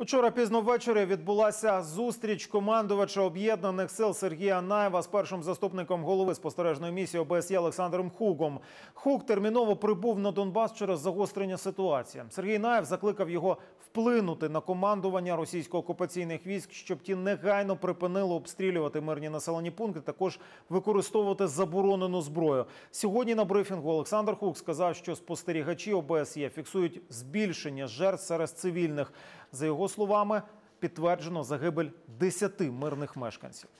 Учора пізно ввечері відбулася зустріч командувача об'єднаних сил Сергія Наєва з першим заступником голови спостережної місії ОБСЄ Олександром Хугом. Хуг терміново прибув на Донбас через загострення ситуації. Сергій Наєв закликав його вплинути на командування російсько-окупаційних військ, щоб ті негайно припинили обстрілювати мирні населені пункти, також використовувати заборонену зброю. Сьогодні на брифінгу Олександр Хуг сказав, що спостерігачі ОБСЄ фіксують збільшення жертв серед цивільних. За його словами, підтверджено загибель 10 мирних мешканців.